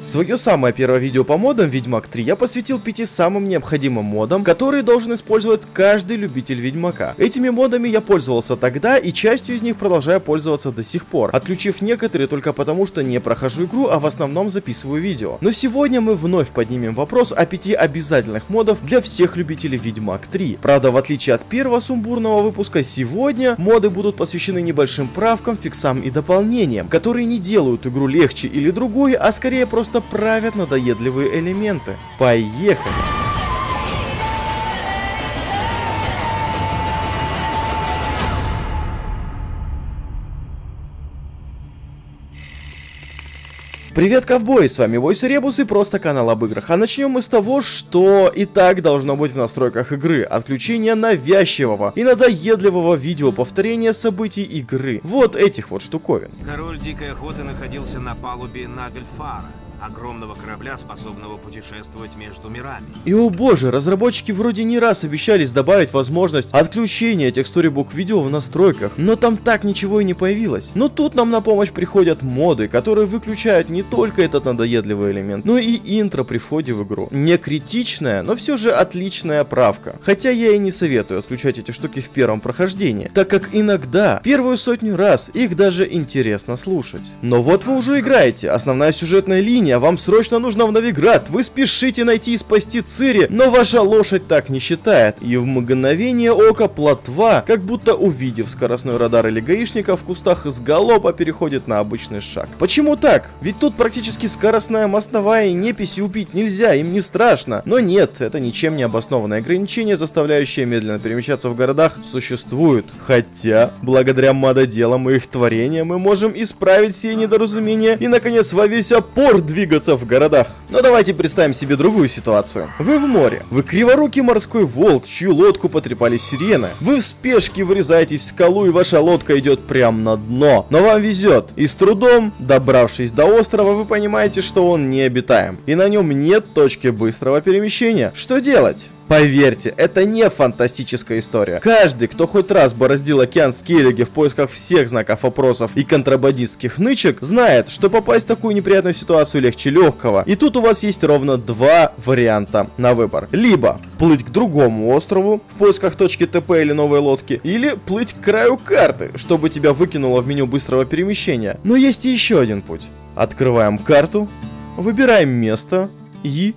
Свое самое первое видео по модам Ведьмак 3 я посвятил пяти самым необходимым модам, которые должен использовать каждый любитель Ведьмака. Этими модами я пользовался тогда и частью из них продолжаю пользоваться до сих пор, отключив некоторые только потому, что не прохожу игру, а в основном записываю видео. Но сегодня мы вновь поднимем вопрос о пяти обязательных модов для всех любителей Ведьмак 3. Правда, в отличие от первого сумбурного выпуска, сегодня моды будут посвящены небольшим правкам, фиксам и дополнениям, которые не делают игру легче или другой, а скорее просто просто правят надоедливые элементы. Поехали! Привет, ковбой! С вами Войс Ребус и просто канал об играх. А начнем мы с того, что и так должно быть в настройках игры. Отключение навязчивого и надоедливого видео повторения событий игры. Вот этих вот штуковин. Король Дикой Охоты находился на палубе Нагельфара огромного корабля, способного путешествовать между мирами. И о боже, разработчики вроде не раз обещались добавить возможность отключения этих сторибук видео в настройках, но там так ничего и не появилось. Но тут нам на помощь приходят моды, которые выключают не только этот надоедливый элемент, но и интро при входе в игру. Не критичная, но все же отличная правка. Хотя я и не советую отключать эти штуки в первом прохождении, так как иногда, первую сотню раз, их даже интересно слушать. Но вот вы уже играете, основная сюжетная линия внимание, вам срочно нужно в Новиград, вы спешите найти и спасти Цири, но ваша лошадь так не считает, и в мгновение ока плотва, как будто увидев скоростной радар или гаишника в кустах из галопа переходит на обычный шаг. Почему так? Ведь тут практически скоростная мостовая и неписи убить нельзя, им не страшно. Но нет, это ничем не обоснованное ограничение, заставляющее медленно перемещаться в городах, существует. Хотя, благодаря мододелам и их творениям мы можем исправить все недоразумения и наконец во весь опор двигаться двигаться в городах. Но давайте представим себе другую ситуацию. Вы в море. Вы криворукий морской волк, чью лодку потрепали сирены. Вы в спешке врезаетесь в скалу и ваша лодка идет прямо на дно. Но вам везет. И с трудом, добравшись до острова, вы понимаете, что он необитаем. И на нем нет точки быстрого перемещения. Что делать? Поверьте, это не фантастическая история. Каждый, кто хоть раз бороздил океан Скеллиги в поисках всех знаков вопросов и контрабандистских нычек, знает, что попасть в такую неприятную ситуацию легче легкого. И тут у вас есть ровно два варианта на выбор. Либо плыть к другому острову в поисках точки ТП или новой лодки, или плыть к краю карты, чтобы тебя выкинуло в меню быстрого перемещения. Но есть и еще один путь. Открываем карту, выбираем место и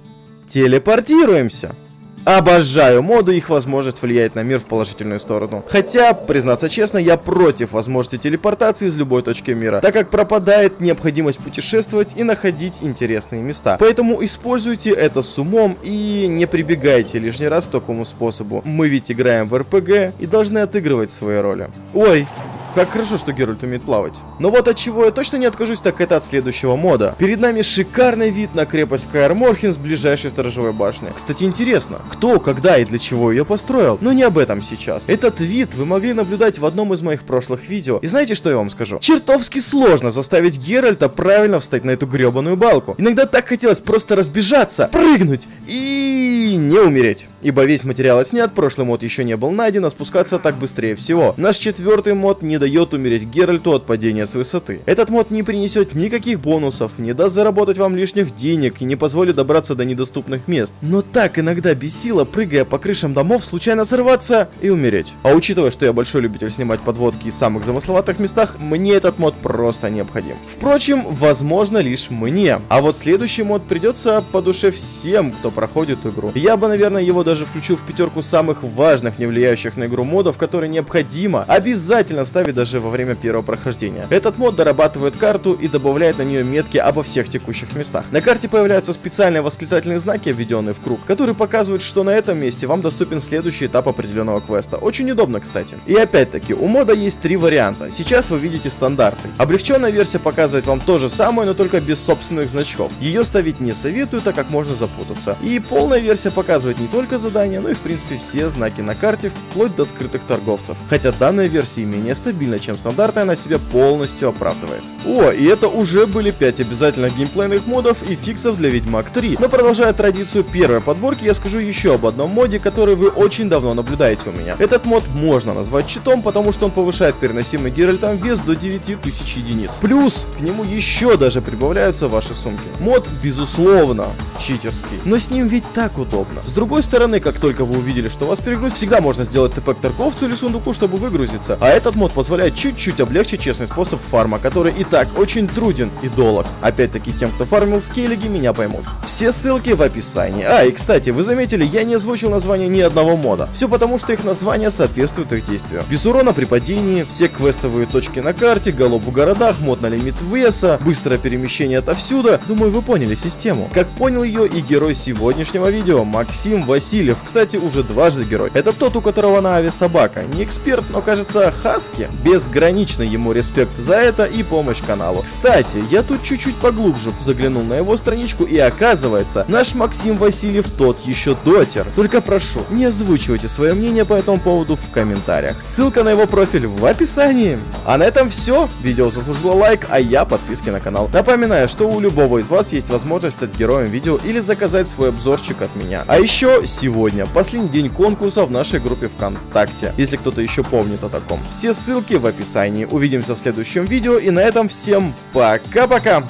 телепортируемся. Обожаю моды, их возможность влияет на мир в положительную сторону. Хотя, признаться честно, я против возможности телепортации из любой точки мира, так как пропадает необходимость путешествовать и находить интересные места. Поэтому используйте это с умом и не прибегайте лишний раз к такому способу. Мы ведь играем в РПГ и должны отыгрывать свои роли. Ой, как хорошо, что Геральт умеет плавать. Но вот от чего я точно не откажусь, так это от следующего мода. Перед нами шикарный вид на крепость Каэр с ближайшей сторожевой башни. Кстати, интересно, кто, когда и для чего ее построил? Но не об этом сейчас. Этот вид вы могли наблюдать в одном из моих прошлых видео. И знаете, что я вам скажу? Чертовски сложно заставить Геральта правильно встать на эту гребаную балку. Иногда так хотелось просто разбежаться, прыгнуть и не умереть. Ибо весь материал отснят, прошлый мод еще не был найден, а спускаться так быстрее всего. Наш четвертый мод не дает умереть Геральту от падения с высоты. Этот мод не принесет никаких бонусов, не даст заработать вам лишних денег и не позволит добраться до недоступных мест. Но так иногда бесило, прыгая по крышам домов, случайно сорваться и умереть. А учитывая, что я большой любитель снимать подводки из самых замысловатых местах, мне этот мод просто необходим. Впрочем, возможно лишь мне. А вот следующий мод придется по душе всем, кто проходит игру. Я бы, наверное, его даже включил в пятерку самых важных, не влияющих на игру модов, которые необходимо обязательно ставить даже во время первого прохождения. Этот мод дорабатывает карту и добавляет на нее метки обо всех текущих местах. На карте появляются специальные восклицательные знаки, введенные в круг, которые показывают, что на этом месте вам доступен следующий этап определенного квеста. Очень удобно, кстати. И опять-таки, у мода есть три варианта. Сейчас вы видите стандарты. Облегченная версия показывает вам то же самое, но только без собственных значков. Ее ставить не советую, так как можно запутаться. И полная версия показывает не только задания, ну и в принципе все знаки на карте, вплоть до скрытых торговцев. Хотя данная версия менее стабильна, чем стандартная, она себя полностью оправдывает. О, и это уже были 5 обязательных геймплейных модов и фиксов для Ведьмак 3. Но продолжая традицию первой подборки, я скажу еще об одном моде, который вы очень давно наблюдаете у меня. Этот мод можно назвать читом, потому что он повышает переносимый Геральтом вес до 9000 единиц. Плюс к нему еще даже прибавляются ваши сумки. Мод, безусловно, читерский, но с ним ведь так удобно. С другой стороны, как только вы увидели, что вас перегрузит, всегда можно сделать ТП к торговцу или сундуку, чтобы выгрузиться. А этот мод позволяет чуть-чуть облегчить честный способ фарма, который и так очень труден и долг. Опять-таки, тем, кто фармил скейлиги, меня поймут. Все ссылки в описании. А, и кстати, вы заметили, я не озвучил название ни одного мода. Все потому, что их названия соответствуют их действию. Без урона при падении, все квестовые точки на карте, голуб в городах, мод на лимит веса, быстрое перемещение отовсюду. Думаю, вы поняли систему. Как понял ее и герой сегодняшнего видео, Максим Васильев. Кстати, уже дважды герой. Это тот, у которого на аве собака. Не эксперт, но кажется, хаски. Безграничный ему респект за это и помощь каналу. Кстати, я тут чуть-чуть поглубже заглянул на его страничку и оказывается, наш Максим Васильев тот еще дотер. Только прошу, не озвучивайте свое мнение по этому поводу в комментариях. Ссылка на его профиль в описании. А на этом все. Видео заслужило лайк, а я подписки на канал. Напоминаю, что у любого из вас есть возможность стать героем видео или заказать свой обзорчик от меня. А еще сегодня последний день конкурса в нашей группе ВКонтакте, если кто-то еще помнит о таком. Все ссылки в описании. Увидимся в следующем видео и на этом всем пока-пока.